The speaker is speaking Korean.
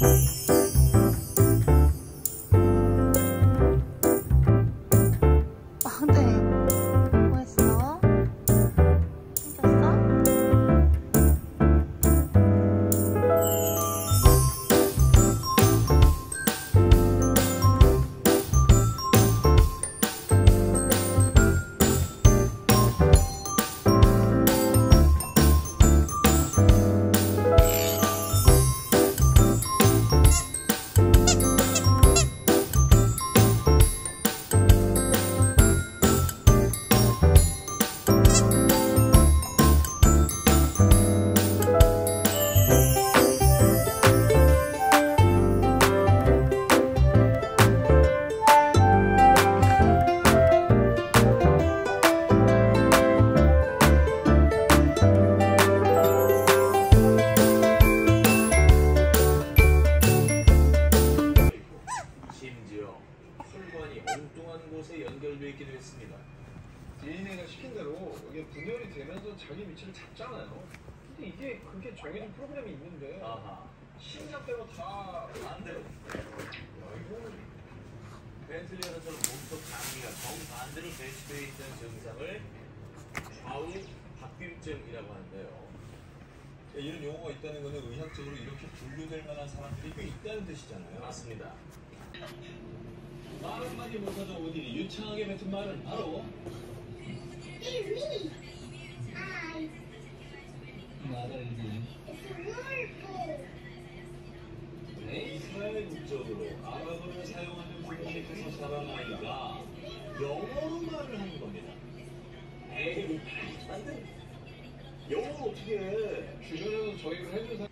아, 연결되어 있기도 했습니다. DNA가 시킨 대로 이게 분열이 되면서 자기 위치를 잡잖아요. 근데 이게 그게 정해진 프로그램이 있는데 아하, 심장 빼고 다 반대로. 벤틀리 현처럼 몸속 장기가 정반대로 배치되어 있는 증상을 좌우 박빙증이라고 하는데요. 이런 용어가 있다는 것은 의학적으로 이렇게 분류될 만한 사람들이 꽤 있다는 뜻이잖아요. 맞습니다. 말 한마디 못하던 오딘이 유창하게 뱉은 말은 바로 It's me. I. 나달리 It's a whirlpool. 이스라엘 국적으로 아랍어를 사용하는 부모님께서 자란 아이가 영어로 말을 하는 겁니다. 에이, 안돼. 영어를 어떻게 해? 주변에서 저희를 해준 사람